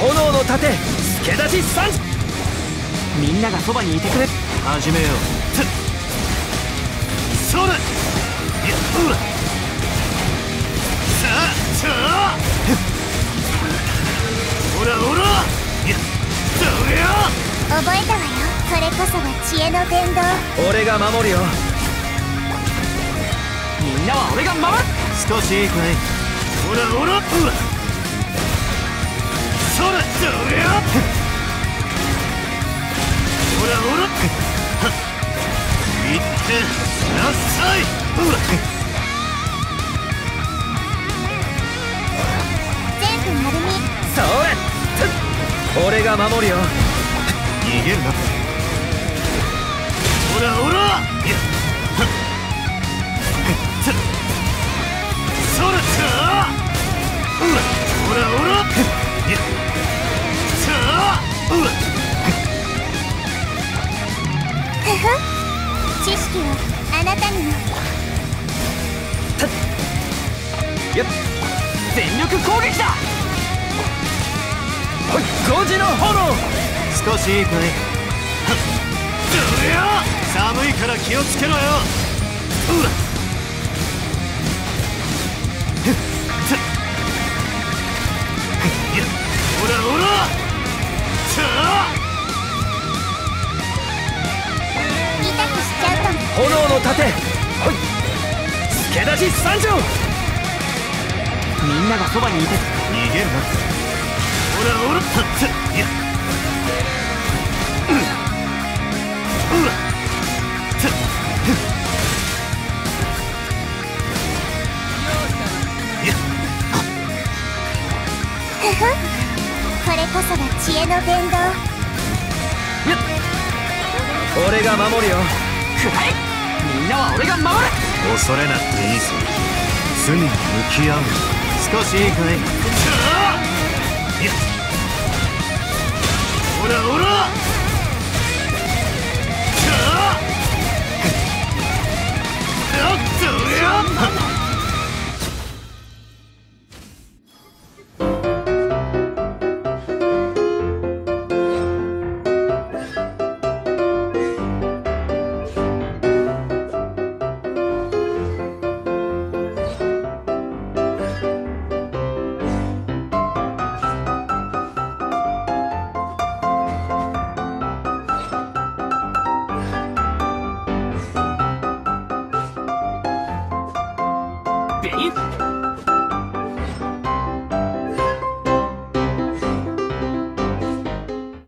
炎の盾助立ち三みんながそばにいてくれ。始めよう。そうだいやうわ。さあさあ。ほらほら。いやどれよ。覚えたわよ。これこそが知恵の伝道俺が守るよ。みんなは俺が守る。少しいいかい。ほらほら。うわ俺が守るよ。逃げるな。ほらほら。知識をあなたにも。よっ全力攻撃だ!ほい5時の炎!少しいいかい?はっどりゃ寒いから気をつけろよ!うわっ!助立ち三条みんながそばにいて逃げるなほらほらはっついやうわつふっいやふふこれこそが知恵の伝道俺が守るよくらえみんなは俺が守る。恐れなくていいぞ罪に向き合う。少しいいかい？さあいやほらおら！